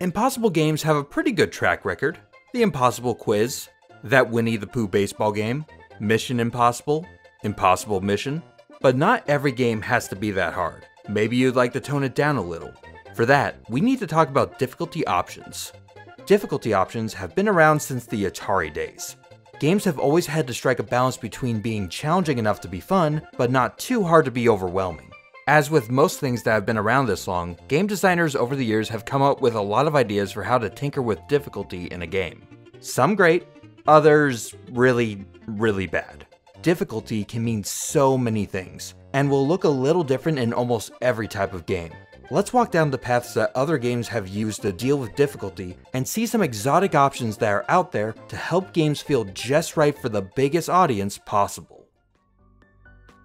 Impossible games have a pretty good track record. The Impossible Quiz, that Winnie the Pooh baseball game, Mission Impossible, Impossible Mission. But not every game has to be that hard. Maybe you'd like to tone it down a little. For that, we need to talk about difficulty options. Difficulty options have been around since the Atari days. Games have always had to strike a balance between being challenging enough to be fun, but not too hard to be overwhelming. As with most things that have been around this long, game designers over the years have come up with a lot of ideas for how to tinker with difficulty in a game. Some great, others really, really bad. Difficulty can mean so many things, and will look a little different in almost every type of game. Let's walk down the paths that other games have used to deal with difficulty and see some exotic options that are out there to help games feel just right for the biggest audience possible.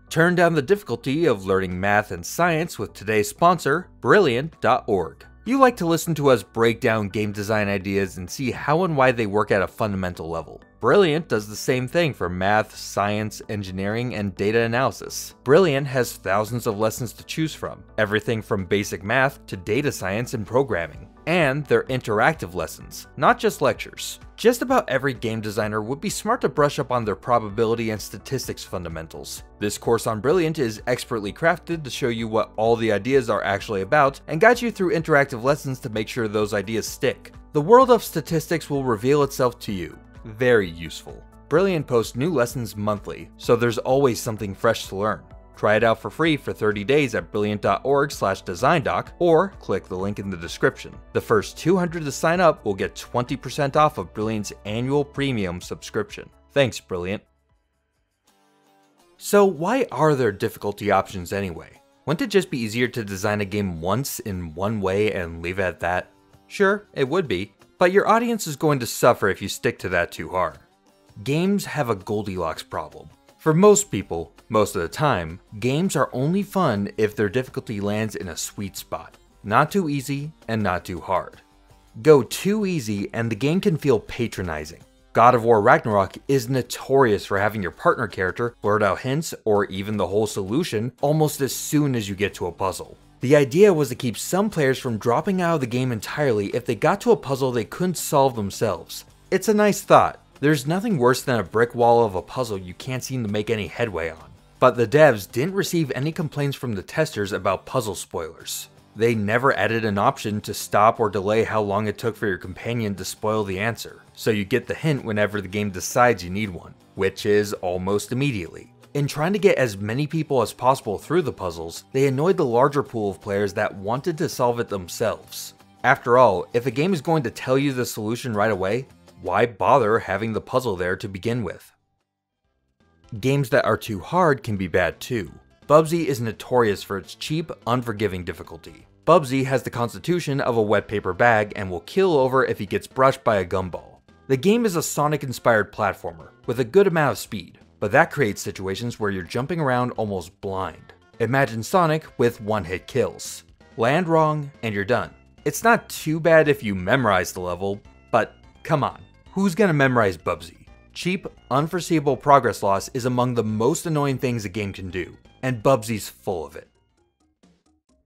Turn down the difficulty of learning math and science with today's sponsor, Brilliant.org. You like to listen to us break down game design ideas and see how and why they work at a fundamental level. Brilliant does the same thing for math, science, engineering, and data analysis. Brilliant has thousands of lessons to choose from, everything from basic math to data science and programming. And they're interactive lessons, not just lectures. Just about every game designer would be smart to brush up on their probability and statistics fundamentals. This course on Brilliant is expertly crafted to show you what all the ideas are actually about and guide you through interactive lessons to make sure those ideas stick. The world of statistics will reveal itself to you, very useful. Brilliant posts new lessons monthly, so there's always something fresh to learn. Try it out for free for 30 days at brilliant.org slash designdoc or click the link in the description. The first 200 to sign up will get 20% off of Brilliant's annual premium subscription. Thanks, Brilliant. So why are there difficulty options anyway? Wouldn't it just be easier to design a game once in one way and leave it at that? Sure, it would be, but your audience is going to suffer if you stick to that too hard. Games have a Goldilocks problem. For most people, most of the time, games are only fun if their difficulty lands in a sweet spot. Not too easy and not too hard. Go too easy and the game can feel patronizing. God of War Ragnarok is notorious for having your partner character blurt out hints or even the whole solution almost as soon as you get to a puzzle. The idea was to keep some players from dropping out of the game entirely if they got to a puzzle they couldn't solve themselves. It's a nice thought. There's nothing worse than a brick wall of a puzzle you can't seem to make any headway on. But the devs didn't receive any complaints from the testers about puzzle spoilers. They never added an option to stop or delay how long it took for your companion to spoil the answer, so you get the hint whenever the game decides you need one, which is almost immediately. In trying to get as many people as possible through the puzzles, they annoyed the larger pool of players that wanted to solve it themselves. After all, if a game is going to tell you the solution right away, why bother having the puzzle there to begin with? Games that are too hard can be bad too. Bubsy is notorious for its cheap, unforgiving difficulty. Bubsy has the constitution of a wet paper bag and will kill over if he gets brushed by a gumball. The game is a Sonic-inspired platformer, with a good amount of speed, but that creates situations where you're jumping around almost blind. Imagine Sonic with one-hit kills. Land wrong, and you're done. It's not too bad if you memorize the level, but come on, who's gonna memorize Bubsy? Cheap, unforeseeable progress loss is among the most annoying things a game can do, and Bubsy's full of it.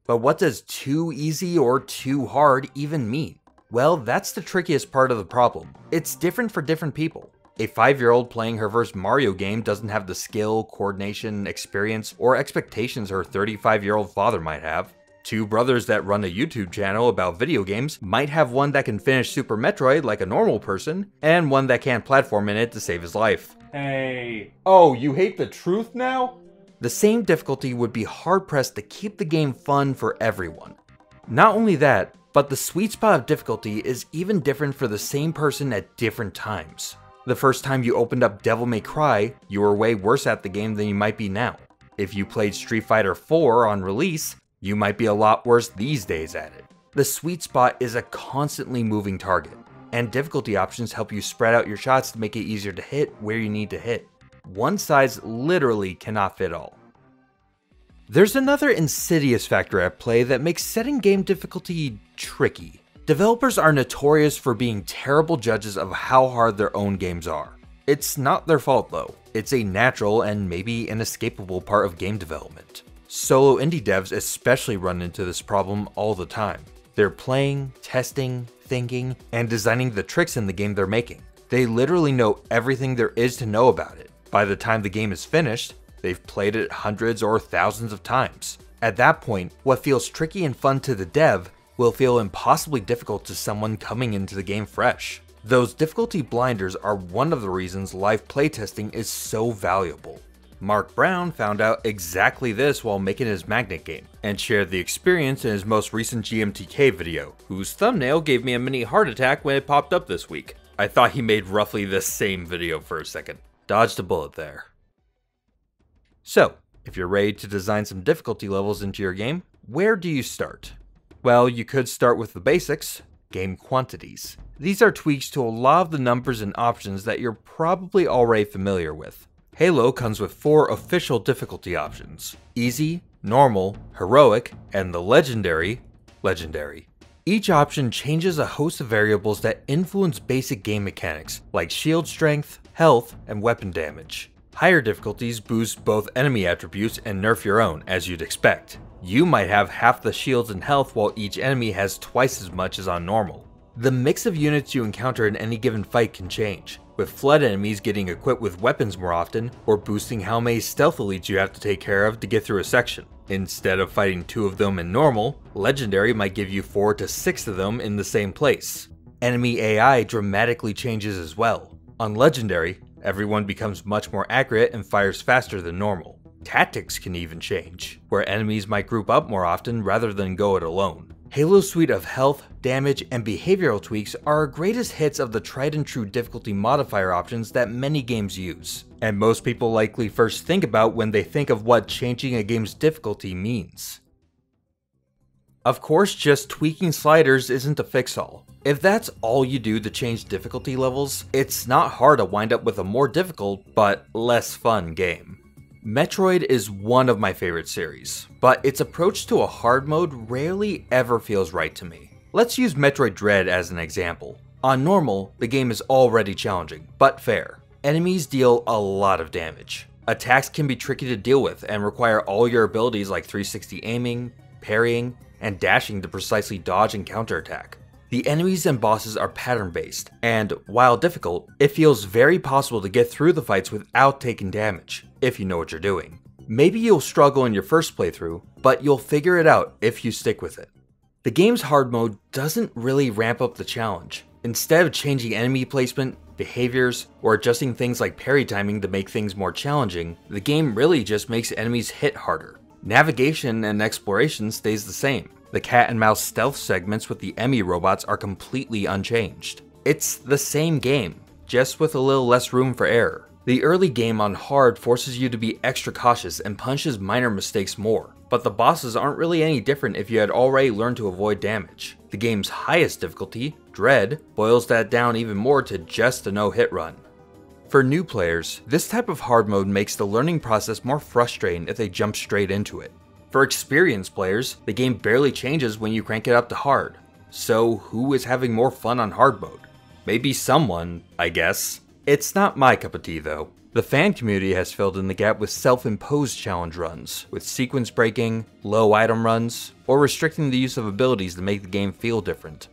But what does too easy or too hard even mean? Well, that's the trickiest part of the problem. It's different for different people. A 5 year old playing her first Mario game doesn't have the skill, coordination, experience, or expectations her 35 year old father might have. Two brothers that run a YouTube channel about video games might have one that can finish Super Metroid like a normal person, and one that can't platform in it to save his life. Hey. Oh, you hate the truth now? The same difficulty would be hard pressed to keep the game fun for everyone. Not only that, but the sweet spot of difficulty is even different for the same person at different times. The first time you opened up Devil May Cry, you were way worse at the game than you might be now. If you played Street Fighter 4 on release, you might be a lot worse these days at it. The sweet spot is a constantly moving target, and difficulty options help you spread out your shots to make it easier to hit where you need to hit. One size literally cannot fit all. There's another insidious factor at play that makes setting game difficulty tricky. Developers are notorious for being terrible judges of how hard their own games are. It's not their fault though, it's a natural and maybe inescapable part of game development. Solo indie devs especially run into this problem all the time. They're playing, testing, thinking, and designing the tricks in the game they're making. They literally know everything there is to know about it. By the time the game is finished, they've played it hundreds or thousands of times. At that point, what feels tricky and fun to the dev will feel impossibly difficult to someone coming into the game fresh. Those difficulty blinders are one of the reasons live playtesting is so valuable. Mark Brown found out exactly this while making his Magnet game, and shared the experience in his most recent GMTK video, whose thumbnail gave me a mini heart attack when it popped up this week. I thought he made roughly the same video for a second. Dodged a bullet there. So, if you're ready to design some difficulty levels into your game, where do you start? Well, you could start with the basics, game quantities. These are tweaks to a lot of the numbers and options that you're probably already familiar with. Halo comes with four official difficulty options easy, normal, heroic, and the legendary, legendary. Each option changes a host of variables that influence basic game mechanics, like shield strength, health, and weapon damage. Higher difficulties boost both enemy attributes and nerf your own, as you'd expect. You might have half the shields and health while each enemy has twice as much as on normal. The mix of units you encounter in any given fight can change, with flood enemies getting equipped with weapons more often, or boosting how many stealth elites you have to take care of to get through a section. Instead of fighting two of them in normal, Legendary might give you four to six of them in the same place. Enemy AI dramatically changes as well. On Legendary, everyone becomes much more accurate and fires faster than normal. Tactics can even change, where enemies might group up more often rather than go it alone. Halo's suite of health, damage, and behavioral tweaks are our greatest hits of the tried and true difficulty modifier options that many games use, and most people likely first think about when they think of what changing a game's difficulty means. Of course, just tweaking sliders isn't a fix all. If that's all you do to change difficulty levels, it's not hard to wind up with a more difficult, but less fun game. Metroid is one of my favorite series, but its approach to a hard mode rarely ever feels right to me. Let's use Metroid Dread as an example. On normal, the game is already challenging, but fair. Enemies deal a lot of damage. Attacks can be tricky to deal with and require all your abilities like 360 aiming, parrying, and dashing to precisely dodge and counterattack. The enemies and bosses are pattern based, and while difficult, it feels very possible to get through the fights without taking damage, if you know what you're doing. Maybe you'll struggle in your first playthrough, but you'll figure it out if you stick with it. The game's hard mode doesn't really ramp up the challenge. Instead of changing enemy placement, behaviors, or adjusting things like parry timing to make things more challenging, the game really just makes enemies hit harder. Navigation and exploration stays the same, the cat and mouse stealth segments with the E.M.M.I. robots are completely unchanged. It's the same game, just with a little less room for error. The early game on hard forces you to be extra cautious and punishes minor mistakes more, but the bosses aren't really any different if you had already learned to avoid damage. The game's highest difficulty, Dread, boils that down even more to just a no hit run. For new players, this type of hard mode makes the learning process more frustrating if they jump straight into it. For experienced players, the game barely changes when you crank it up to hard. So, who is having more fun on hard mode? Maybe someone, I guess. It's not my cup of tea though. The fan community has filled in the gap with self imposed challenge runs, with sequence breaking, low item runs, or restricting the use of abilities to make the game feel different.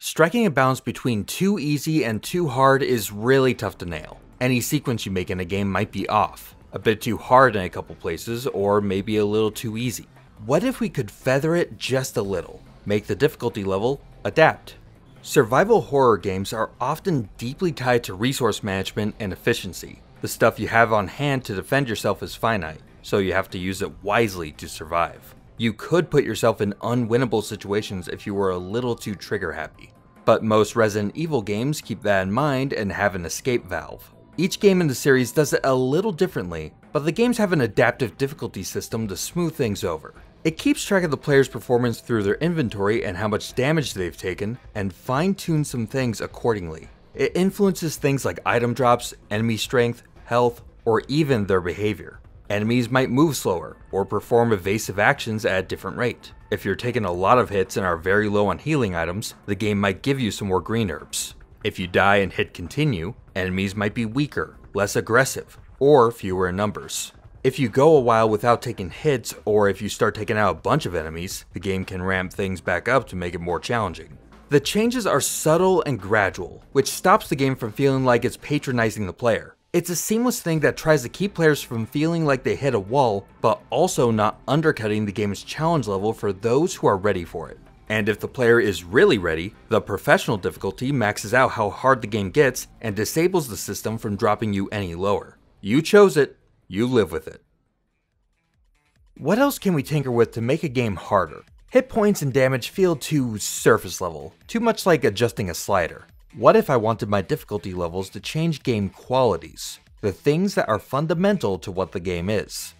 Striking a balance between too easy and too hard is really tough to nail. Any sequence you make in a game might be off, a bit too hard in a couple places, or maybe a little too easy. What if we could feather it just a little? Make the difficulty level adapt. Survival horror games are often deeply tied to resource management and efficiency. The stuff you have on hand to defend yourself is finite, so you have to use it wisely to survive. You could put yourself in unwinnable situations if you were a little too trigger happy. But most Resident Evil games keep that in mind and have an escape valve. Each game in the series does it a little differently, but the games have an adaptive difficulty system to smooth things over. It keeps track of the player's performance through their inventory and how much damage they've taken, and fine tunes some things accordingly. It influences things like item drops, enemy strength, health, or even their behavior. Enemies might move slower, or perform evasive actions at a different rate. If you're taking a lot of hits and are very low on healing items, the game might give you some more green herbs. If you die and hit continue, enemies might be weaker, less aggressive, or fewer in numbers. If you go a while without taking hits, or if you start taking out a bunch of enemies, the game can ramp things back up to make it more challenging. The changes are subtle and gradual, which stops the game from feeling like it's patronizing the player. It's a seamless thing that tries to keep players from feeling like they hit a wall, but also not undercutting the game's challenge level for those who are ready for it. And if the player is really ready, the professional difficulty maxes out how hard the game gets and disables the system from dropping you any lower. You chose it, you live with it. What else can we tinker with to make a game harder? Hit points and damage feel too surface level, too much like adjusting a slider. What if I wanted my difficulty levels to change game qualities? The things that are fundamental to what the game is.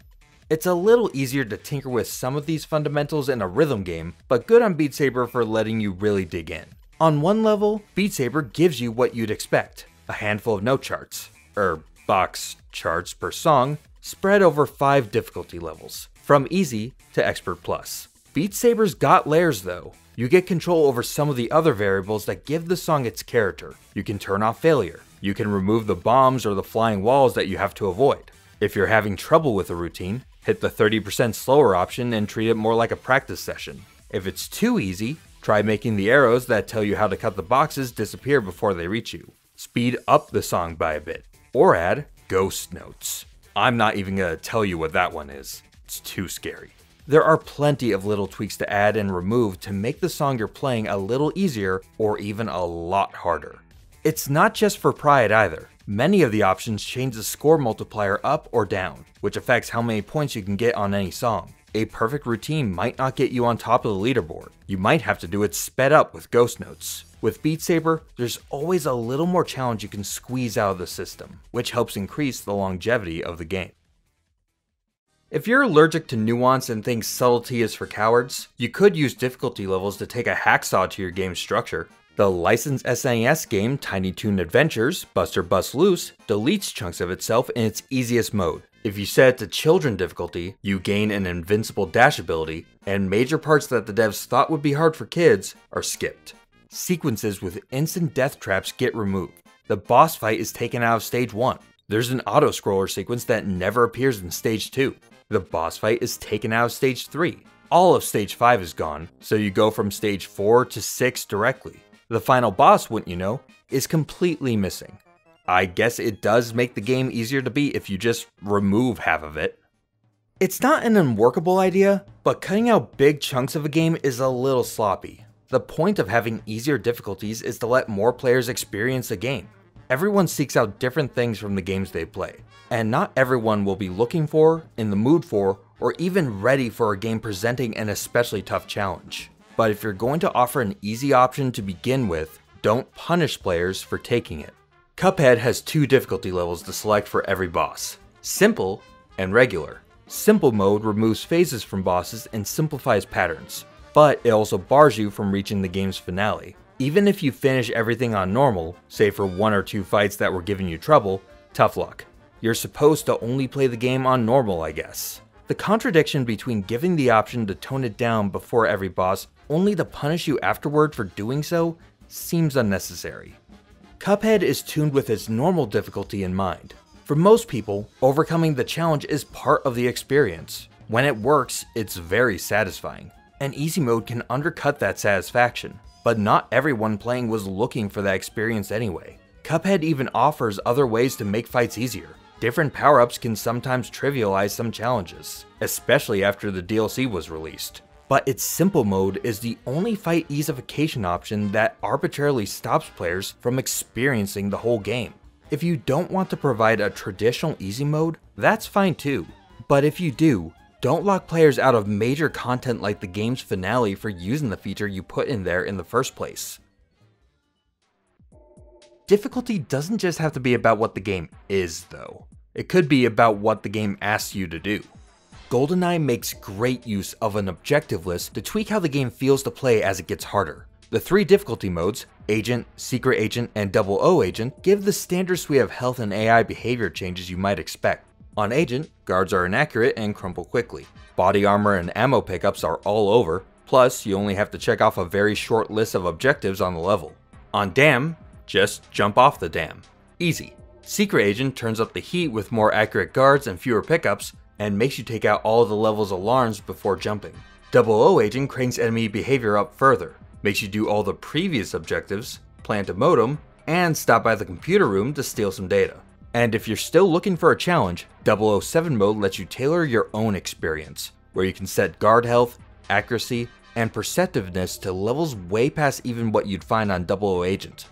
It's a little easier to tinker with some of these fundamentals in a rhythm game, but good on Beat Saber for letting you really dig in. On one level, Beat Saber gives you what you'd expect, a handful of note charts, er, box charts per song, spread over 5 difficulty levels, from easy to expert plus. Beat Saber's got layers though, you get control over some of the other variables that give the song its character. You can turn off failure. You can remove the bombs or the flying walls that you have to avoid. If you're having trouble with a routine, hit the 30% slower option and treat it more like a practice session. If it's too easy, try making the arrows that tell you how to cut the boxes disappear before they reach you. Speed up the song by a bit. Or add ghost notes. I'm not even gonna tell you what that one is. It's too scary. There are plenty of little tweaks to add and remove to make the song you're playing a little easier or even a lot harder. It's not just for pride either. Many of the options change the score multiplier up or down, which affects how many points you can get on any song. A perfect routine might not get you on top of the leaderboard. You might have to do it sped up with ghost notes. With Beat Saber, there's always a little more challenge you can squeeze out of the system, which helps increase the longevity of the game. If you're allergic to nuance and think subtlety is for cowards, you could use difficulty levels to take a hacksaw to your game's structure. The licensed SNES game Tiny Toon Adventures, Buster Busts Loose, deletes chunks of itself in its easiest mode. If you set it to children difficulty, you gain an invincible dash ability, and major parts that the devs thought would be hard for kids are skipped. Sequences with instant death traps get removed. The boss fight is taken out of stage 1. There's an auto scroller sequence that never appears in stage 2. The boss fight is taken out of stage 3. All of stage 5 is gone, so you go from stage 4 to 6 directly. The final boss, wouldn't you know, is completely missing. I guess it does make the game easier to beat if you just remove half of it. It's not an unworkable idea, but cutting out big chunks of a game is a little sloppy. The point of having easier difficulties is to let more players experience the game. Everyone seeks out different things from the games they play, and not everyone will be looking for, in the mood for, or even ready for a game presenting an especially tough challenge. But if you're going to offer an easy option to begin with, don't punish players for taking it. Cuphead has two difficulty levels to select for every boss, Simple and Regular. Simple mode removes phases from bosses and simplifies patterns, but it also bars you from reaching the game's finale. Even if you finish everything on normal, say for one or two fights that were giving you trouble, tough luck. You're supposed to only play the game on normal, I guess. The contradiction between giving the option to tone it down before every boss, only to punish you afterward for doing so, seems unnecessary. Cuphead is tuned with its normal difficulty in mind. For most people, overcoming the challenge is part of the experience. When it works, it's very satisfying. An easy mode can undercut that satisfaction but not everyone playing was looking for that experience anyway. Cuphead even offers other ways to make fights easier. Different power-ups can sometimes trivialize some challenges, especially after the DLC was released. But its simple mode is the only fight easification option that arbitrarily stops players from experiencing the whole game. If you don't want to provide a traditional easy mode, that's fine too. But if you do, don't lock players out of major content like the game's finale for using the feature you put in there in the first place. Difficulty doesn't just have to be about what the game is, though. It could be about what the game asks you to do. GoldenEye makes great use of an objective list to tweak how the game feels to play as it gets harder. The three difficulty modes, Agent, Secret Agent, and Double O Agent, give the standard suite of health and AI behavior changes you might expect. On Agent, guards are inaccurate and crumple quickly. Body armor and ammo pickups are all over, plus you only have to check off a very short list of objectives on the level. On Dam, just jump off the dam. Easy. Secret Agent turns up the heat with more accurate guards and fewer pickups, and makes you take out all the level's alarms before jumping. Double O Agent cranks enemy behavior up further, makes you do all the previous objectives, plant a modem, and stop by the computer room to steal some data. And if you're still looking for a challenge, 007 mode lets you tailor your own experience, where you can set guard health, accuracy, and perceptiveness to levels way past even what you'd find on 00 Agent.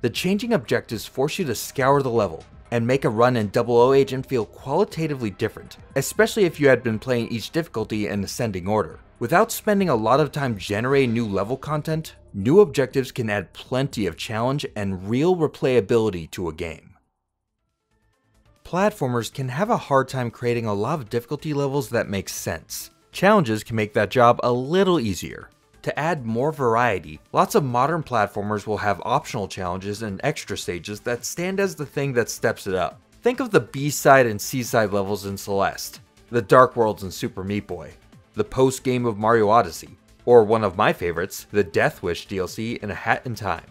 The changing objectives force you to scour the level and make a run in 00 Agent feel qualitatively different, especially if you had been playing each difficulty in ascending order. Without spending a lot of time generating new level content, new objectives can add plenty of challenge and real replayability to a game. Platformers can have a hard time creating a lot of difficulty levels that make sense. Challenges can make that job a little easier. To add more variety, lots of modern platformers will have optional challenges and extra stages that stand as the thing that steps it up. Think of the B-side and C-side levels in Celeste, the Dark Worlds in Super Meat Boy, the post-game of Mario Odyssey, or one of my favorites, the Death Wish DLC in A Hat in Time.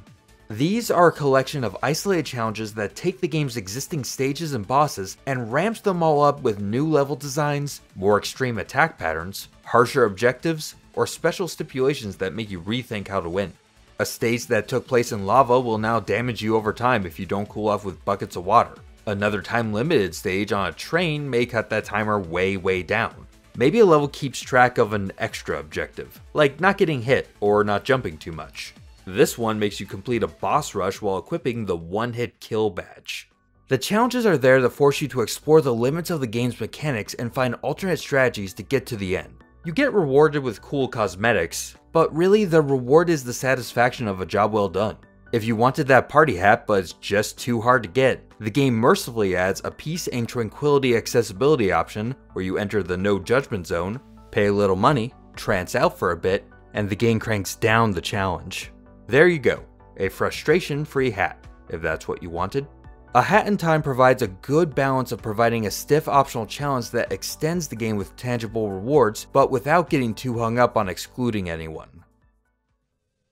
These are a collection of isolated challenges that take the game's existing stages and bosses and ramps them all up with new level designs, more extreme attack patterns, harsher objectives, or special stipulations that make you rethink how to win. A stage that took place in lava will now damage you over time if you don't cool off with buckets of water. Another time limited stage on a train may cut that timer way way down. Maybe a level keeps track of an extra objective, like not getting hit or not jumping too much. This one makes you complete a boss rush while equipping the one hit kill badge. The challenges are there to force you to explore the limits of the game's mechanics and find alternate strategies to get to the end. You get rewarded with cool cosmetics, but really the reward is the satisfaction of a job well done. If you wanted that party hat but it's just too hard to get, the game mercifully adds a peace and tranquility accessibility option where you enter the no judgment zone, pay a little money, trance out for a bit, and the game cranks down the challenge. There you go, a frustration-free hat, if that's what you wanted. A Hat in Time provides a good balance of providing a stiff optional challenge that extends the game with tangible rewards, but without getting too hung up on excluding anyone.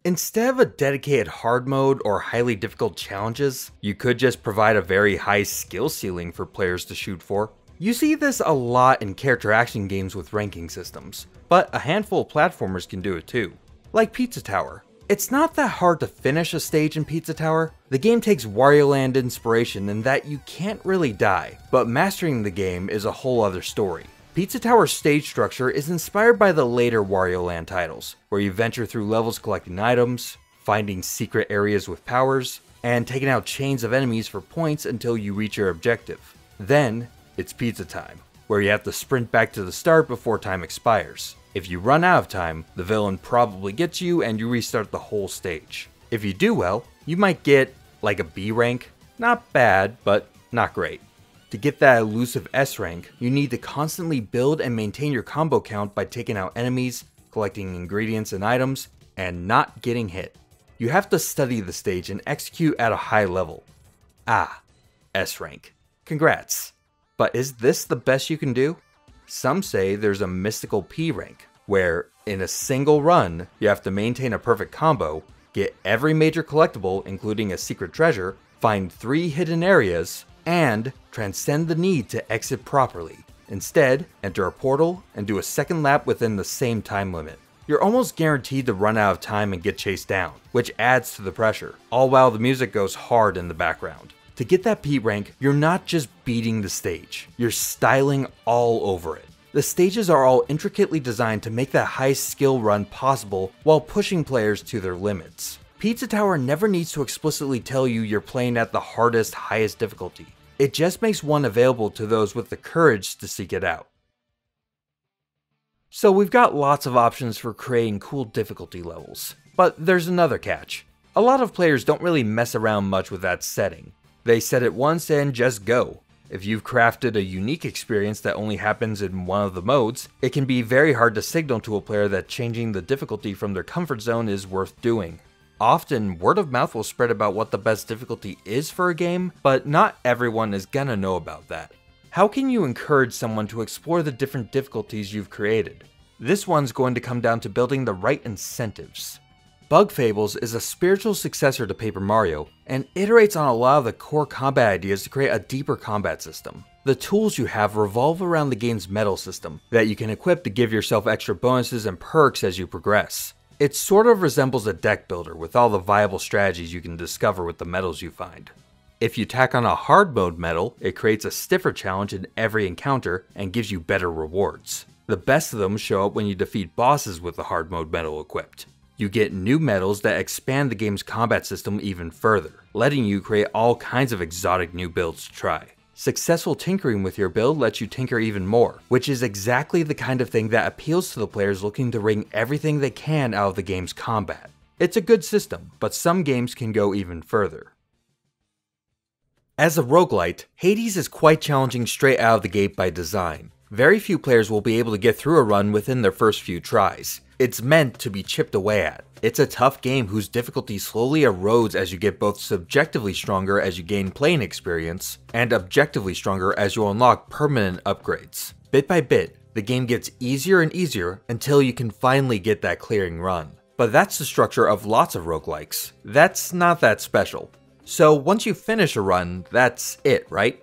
Instead of a dedicated hard mode or highly difficult challenges, you could just provide a very high skill ceiling for players to shoot for. You see this a lot in character action games with ranking systems, but a handful of platformers can do it too. Like Pizza Tower, it's not that hard to finish a stage in Pizza Tower. The game takes Wario Land inspiration in that you can't really die, but mastering the game is a whole other story. Pizza Tower's stage structure is inspired by the later Wario Land titles, where you venture through levels collecting items, finding secret areas with powers, and taking out chains of enemies for points until you reach your objective. Then, it's pizza time, where you have to sprint back to the start before time expires. If you run out of time, the villain probably gets you and you restart the whole stage. If you do well, you might get like a B rank. Not bad, but not great. To get that elusive S rank, you need to constantly build and maintain your combo count by taking out enemies, collecting ingredients and items, and not getting hit. You have to study the stage and execute at a high level. Ah, S rank. Congrats. But is this the best you can do? Some say there's a mystical P rank, where in a single run, you have to maintain a perfect combo, get every major collectible, including a secret treasure, find three hidden areas, and transcend the need to exit properly. Instead, enter a portal and do a second lap within the same time limit. You're almost guaranteed to run out of time and get chased down, which adds to the pressure, all while the music goes hard in the background. To get that P rank, you're not just beating the stage, you're styling all over it. The stages are all intricately designed to make that high skill run possible while pushing players to their limits. Pizza Tower never needs to explicitly tell you you're playing at the hardest, highest difficulty. It just makes one available to those with the courage to seek it out. So we've got lots of options for creating cool difficulty levels, but there's another catch. A lot of players don't really mess around much with that setting. They set it once and just go. If you've crafted a unique experience that only happens in one of the modes, it can be very hard to signal to a player that changing the difficulty from their comfort zone is worth doing. Often, word of mouth will spread about what the best difficulty is for a game, but not everyone is gonna know about that. How can you encourage someone to explore the different difficulties you've created? This one's going to come down to building the right incentives. Bug Fables is a spiritual successor to Paper Mario, and iterates on a lot of the core combat ideas to create a deeper combat system. The tools you have revolve around the game's medal system that you can equip to give yourself extra bonuses and perks as you progress. It sort of resembles a deck builder with all the viable strategies you can discover with the medals you find. If you tack on a hard mode medal, it creates a stiffer challenge in every encounter and gives you better rewards. The best of them show up when you defeat bosses with the hard mode medal equipped. You get new medals that expand the game's combat system even further, letting you create all kinds of exotic new builds to try. Successful tinkering with your build lets you tinker even more, which is exactly the kind of thing that appeals to the players looking to wring everything they can out of the game's combat. It's a good system, but some games can go even further. As a roguelite, Hades is quite challenging straight out of the gate by design. Very few players will be able to get through a run within their first few tries. It's meant to be chipped away at. It's a tough game whose difficulty slowly erodes as you get both subjectively stronger as you gain playing experience, and objectively stronger as you unlock permanent upgrades. Bit by bit, the game gets easier and easier until you can finally get that clearing run. But that's the structure of lots of roguelikes. That's not that special. So once you finish a run, that's it, right?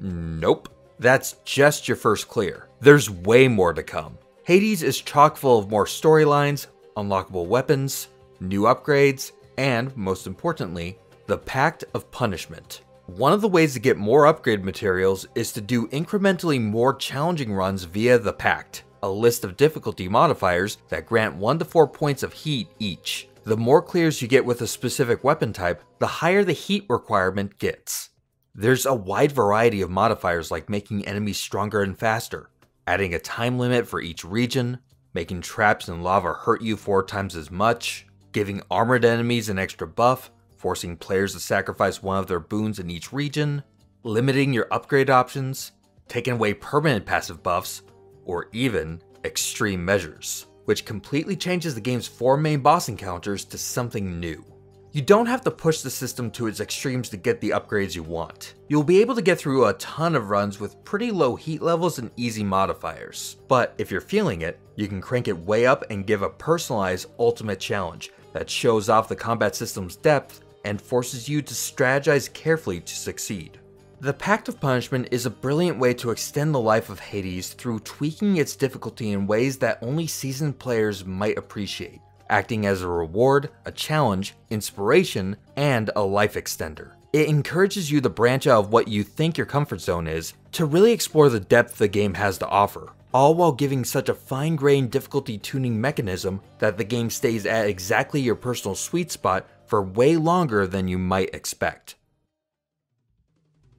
Nope. That's just your first clear. There's way more to come. Hades is chock full of more storylines, unlockable weapons, new upgrades, and, most importantly, the Pact of Punishment. One of the ways to get more upgrade materials is to do incrementally more challenging runs via the Pact, a list of difficulty modifiers that grant 1 to 4 points of heat each. The more clears you get with a specific weapon type, the higher the heat requirement gets. There's a wide variety of modifiers like making enemies stronger and faster, adding a time limit for each region, making traps and lava hurt you four times as much, giving armored enemies an extra buff, forcing players to sacrifice one of their boons in each region, limiting your upgrade options, taking away permanent passive buffs, or even extreme measures, which completely changes the game's four main boss encounters to something new. You don't have to push the system to its extremes to get the upgrades you want. You'll be able to get through a ton of runs with pretty low heat levels and easy modifiers. But if you're feeling it, you can crank it way up and give a personalized ultimate challenge that shows off the combat system's depth and forces you to strategize carefully to succeed. The Pact of Punishment is a brilliant way to extend the life of Hades through tweaking its difficulty in ways that only seasoned players might appreciate acting as a reward, a challenge, inspiration, and a life extender. It encourages you to branch out of what you think your comfort zone is to really explore the depth the game has to offer, all while giving such a fine grained difficulty tuning mechanism that the game stays at exactly your personal sweet spot for way longer than you might expect.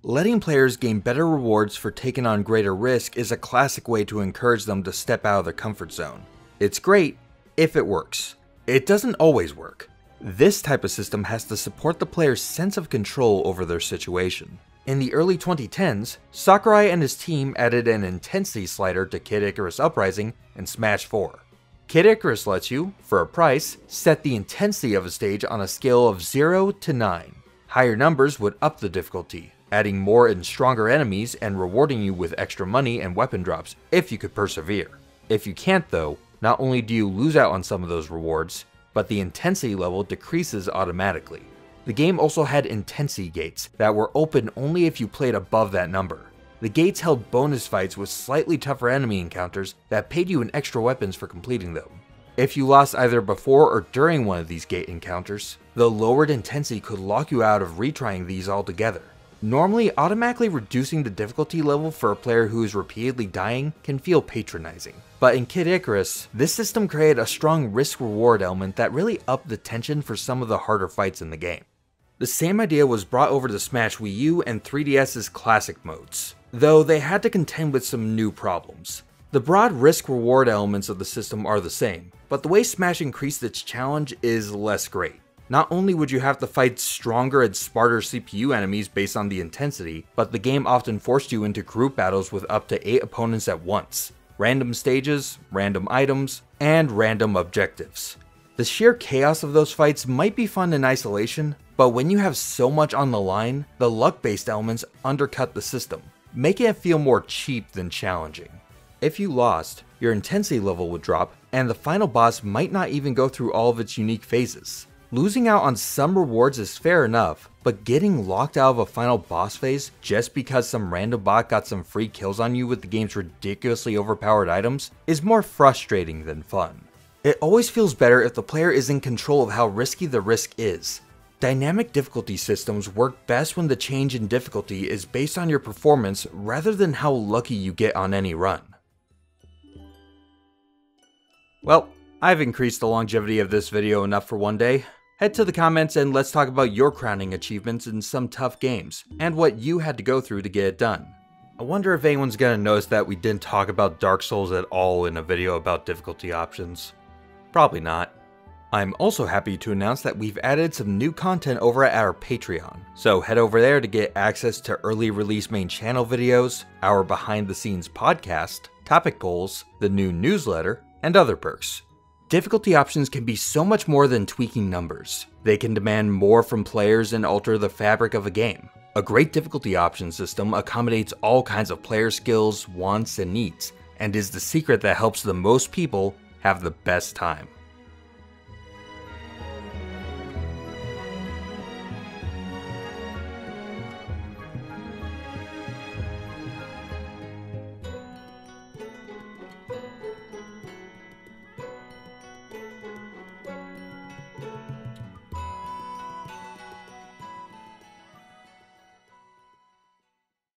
Letting players gain better rewards for taking on greater risk is a classic way to encourage them to step out of their comfort zone. It's great if it works. It doesn't always work. This type of system has to support the player's sense of control over their situation. In the early 2010s, Sakurai and his team added an intensity slider to Kid Icarus Uprising and Smash 4. Kid Icarus lets you, for a price, set the intensity of a stage on a scale of 0 to 9. Higher numbers would up the difficulty, adding more and stronger enemies and rewarding you with extra money and weapon drops if you could persevere. If you can't though, not only do you lose out on some of those rewards, but the intensity level decreases automatically. The game also had intensity gates that were open only if you played above that number. The gates held bonus fights with slightly tougher enemy encounters that paid you in extra weapons for completing them. If you lost either before or during one of these gate encounters, the lowered intensity could lock you out of retrying these altogether. Normally, automatically reducing the difficulty level for a player who is repeatedly dying can feel patronizing. But in Kid Icarus, this system created a strong risk reward element that really upped the tension for some of the harder fights in the game. The same idea was brought over to Smash Wii U and 3DS's classic modes, though they had to contend with some new problems. The broad risk reward elements of the system are the same, but the way Smash increased its challenge is less great. Not only would you have to fight stronger and smarter CPU enemies based on the intensity, but the game often forced you into group battles with up to 8 opponents at once. Random stages, random items, and random objectives. The sheer chaos of those fights might be fun in isolation, but when you have so much on the line, the luck-based elements undercut the system, making it feel more cheap than challenging. If you lost, your intensity level would drop, and the final boss might not even go through all of its unique phases. Losing out on some rewards is fair enough, but getting locked out of a final boss phase just because some random bot got some free kills on you with the game's ridiculously overpowered items is more frustrating than fun. It always feels better if the player is in control of how risky the risk is. Dynamic difficulty systems work best when the change in difficulty is based on your performance rather than how lucky you get on any run. Well, I've increased the longevity of this video enough for one day. Head to the comments and let's talk about your crowning achievements in some tough games, and what you had to go through to get it done. I wonder if anyone's gonna notice that we didn't talk about Dark Souls at all in a video about difficulty options. Probably not. I'm also happy to announce that we've added some new content over at our Patreon, so head over there to get access to early release main channel videos, our behind the scenes podcast, topic polls, the new newsletter, and other perks. Difficulty options can be so much more than tweaking numbers. They can demand more from players and alter the fabric of a game. A great difficulty option system accommodates all kinds of player skills, wants, and needs, and is the secret that helps the most people have the best time.